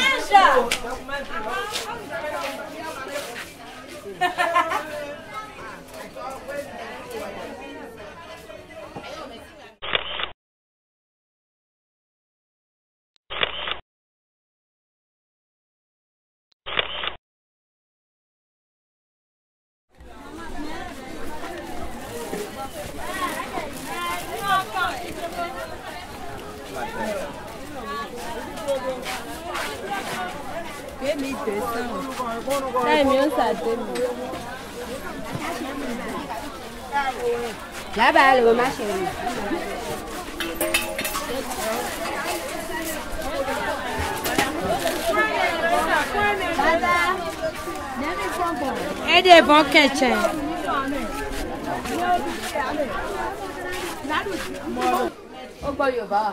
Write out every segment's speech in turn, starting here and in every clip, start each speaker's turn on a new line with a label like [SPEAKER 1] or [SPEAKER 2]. [SPEAKER 1] Asha! tẹ̀sán táìmì ó sàdé mi. lábàá lè wọ́n má ṣe rìn. Ede bọ́n kẹ̀kẹ́. Ó gbọ́ Yorùbá wa.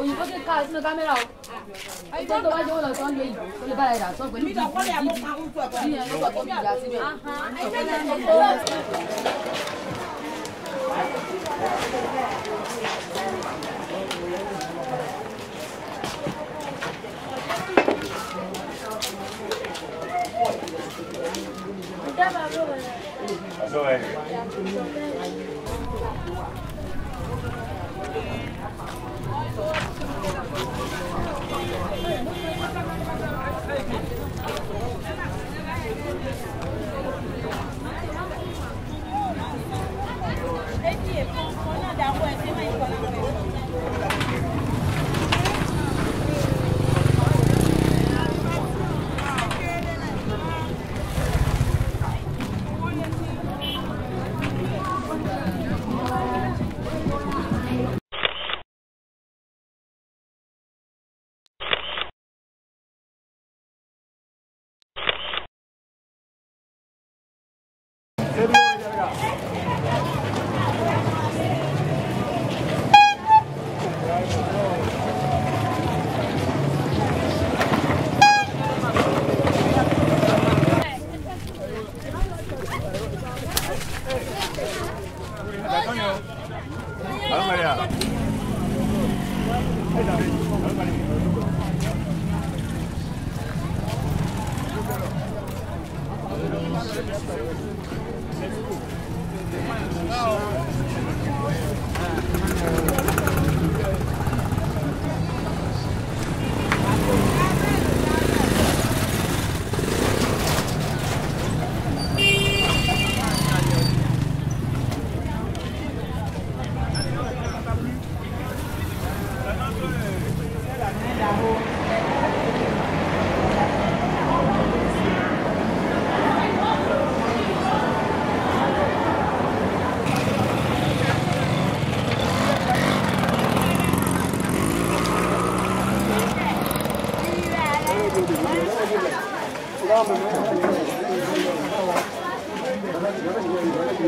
[SPEAKER 1] òyìnbó kéka sínú kámẹ́rà o ìgbà tó wájú wọn lọ sọ ń lé ìbò tó lè bára ìdá sọ pẹ̀lú ìbò tó ní ìyẹn lọ́pọ̀ tó ti jà síbẹ̀.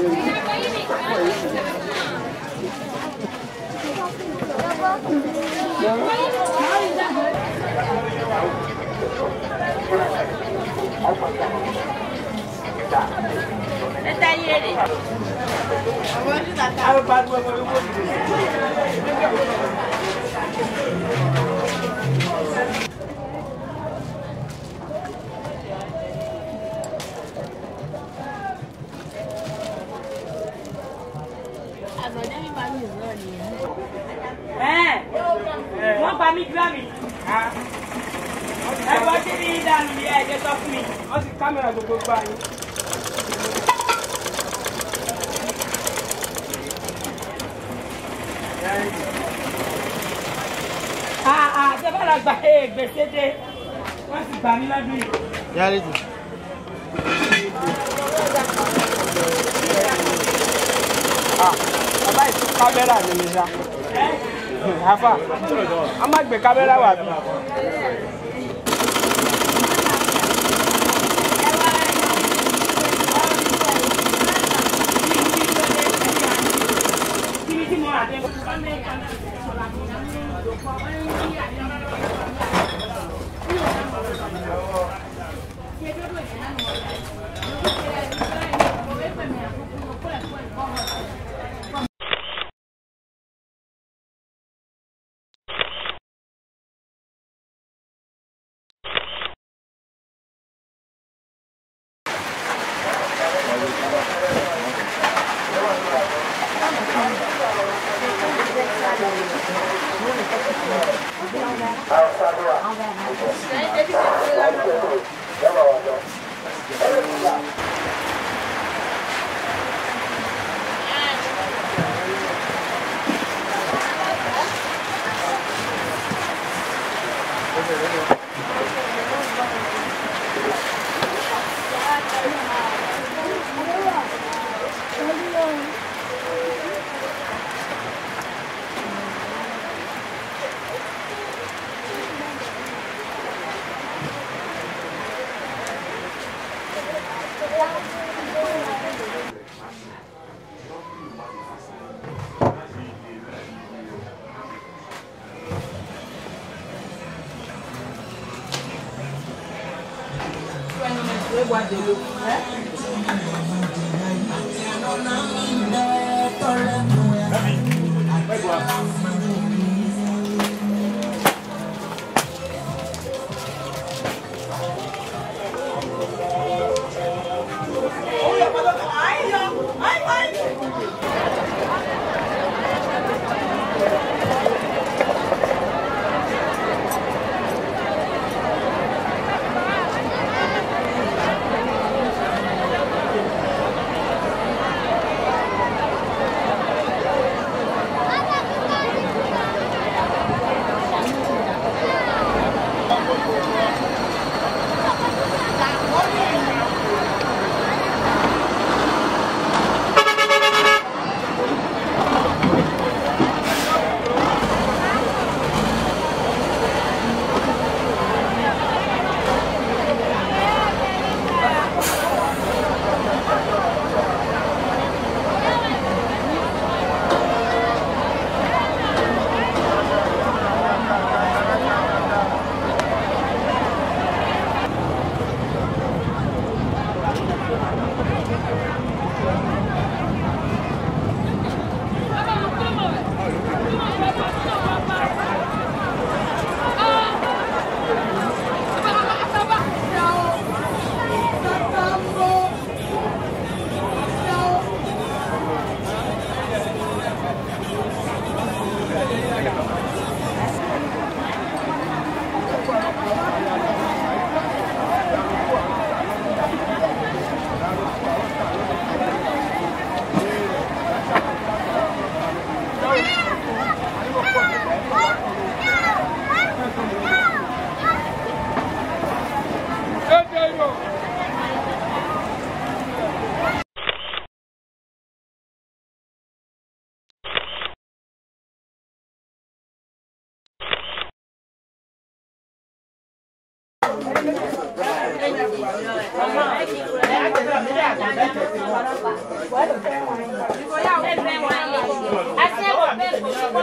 [SPEAKER 1] 在大夜里。wọ́n pa mí dúrà mi. ẹ̀fọ́ tí ní dànù ni ẹ̀jẹ̀ sọ fún mi wọ́n ti kámẹ́rà gbogbo gbà yín. àtẹ̀bára gba eh, gbèsè dé wọ́n sì gbà mí lọ́dún yìí. yálé jù. Ah, bàbá ìtú kámẹ́rà mi ni àfà a máa gbé kámẹ́rà wà bí. Thank you. Guadalupe.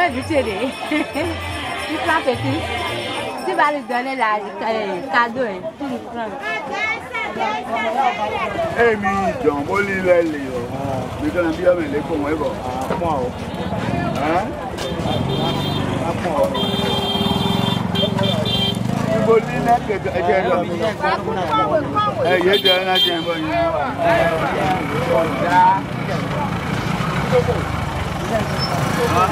[SPEAKER 1] mẹ́bí ṣèlè nípa pèsè tí bá lè dọ̀lẹ́ la kádó ẹ̀ tó lè kúrọ̀. èmi ìjàn mo lílẹ̀ lè ọ̀ mi tó na bí ọmọ ìlé kò wọ́n bọ̀. àpọ̀ ọ̀ àpọ̀ ọ̀ mo ẹ̀jẹ̀ lọ mi. ẹ̀yẹ́ jẹ́ ẹ̀rọ jẹ́ ẹ̀bọ̀ yẹn wà.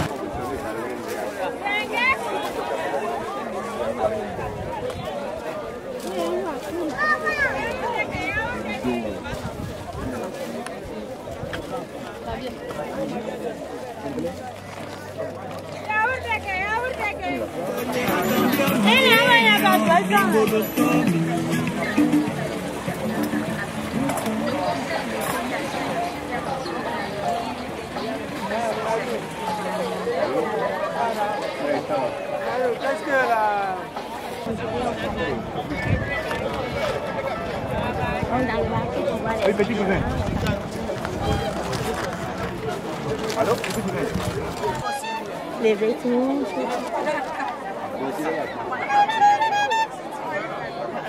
[SPEAKER 1] Qu'est-ce que la... Oui, petit cousin. Allô, petit cousin. Les vêtements,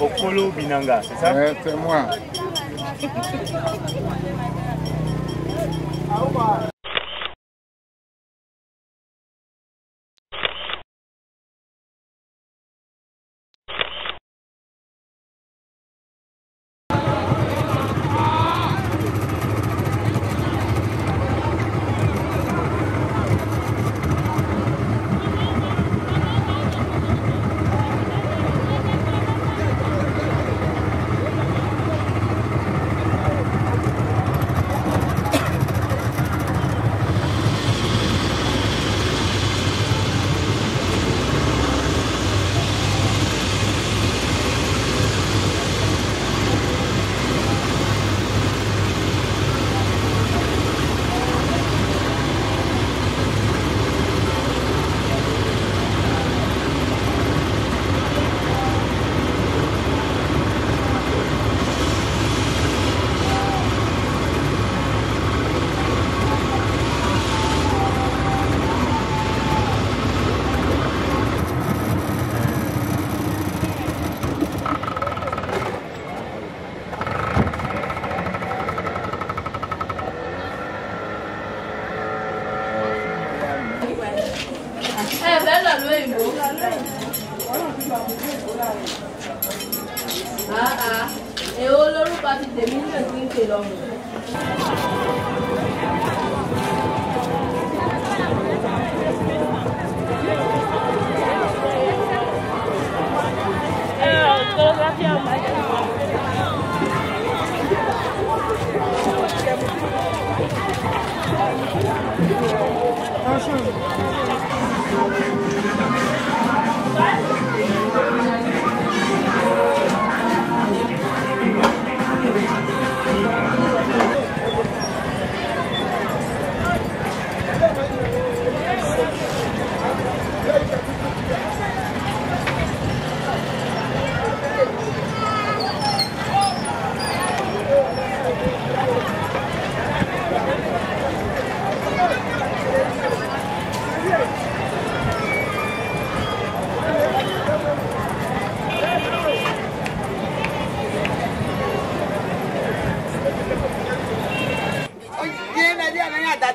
[SPEAKER 1] Okolo Binanga, c'est ça ouais, C'est moi. èwo lórúkọ ti tèmi ní òsín ké lọ́mù. ẹ ọ̀ tó láfíà máa ń Thank you.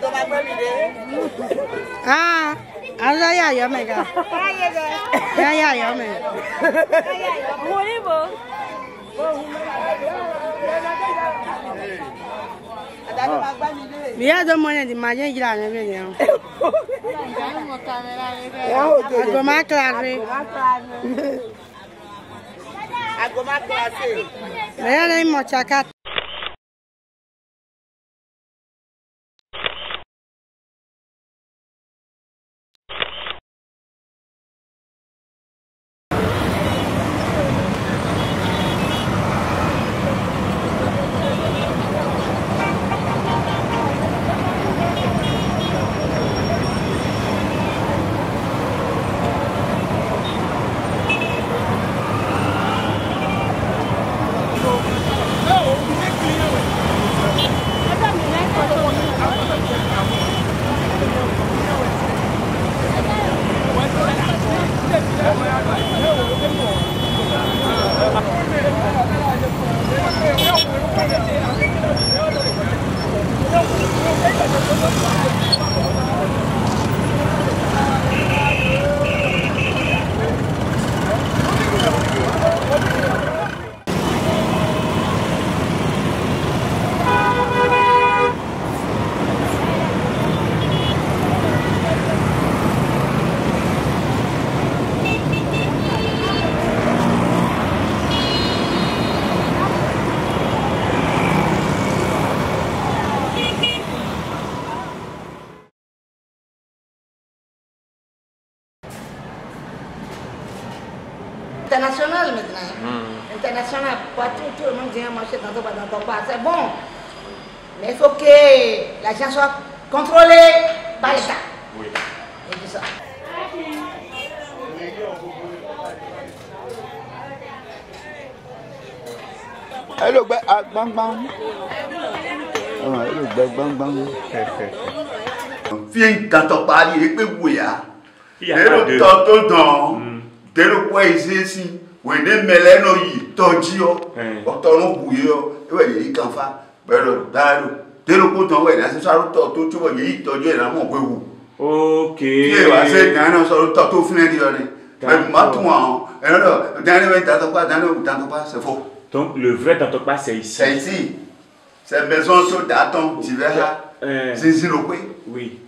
[SPEAKER 1] tó bá pẹ́ mi dé. Àlọ́ yà yọ mẹ́ ga. Yà yà yọ mẹ́. Mo ní bò. Mi yà dọ́ mọ́lẹ̀ di màá yẹ yìí lànà mi yẹn. Àgọ́má kíláàsì. Àgọ́má kíláàsì. Mẹ́yà lẹ́yìn mọ̀ chakata. Mmh. International, pas tout, le monde vient pas ton pas. C'est bon. Mais il faut que l'argent soit contrôlé par l'État. Oui. ça. Hello, ah, bang, bang, ah, le le wòye mẹlẹ nọ yi tọdzi yọ ọtọ nọ bu yọ ewẹ yẹ kan fa bẹẹ lọ daa lọ tẹlẹ kó tọ wẹ n'asẹ sọrọ tọ tó tó bọ yẹ yi tọdzi yẹ n'amọ wẹ wu. ok yẹ wa se gana sọrọ tọ tó fúnẹ di yọ ni mẹ ma tún wa ẹnẹ lọ dani bẹ tantọkpa dani bẹ tantọkpa c'est faux. donc le vrai tantọkpa c'est ici. c'est ici c'est maison so datọn tu ha zinzin lọ koe. oui.